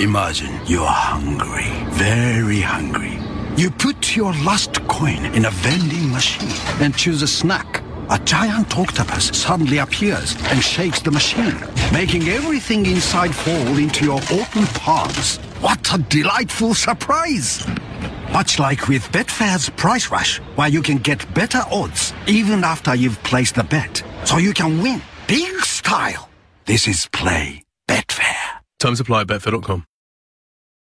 Imagine you're hungry, very hungry. You put your last coin in a vending machine and choose a snack. A giant octopus suddenly appears and shakes the machine, making everything inside fall into your open palms. What a delightful surprise! Much like with Betfred's Price Rush, where you can get better odds even after you've placed the bet. So you can win big style. This is Play. Terms apply at betfred.com.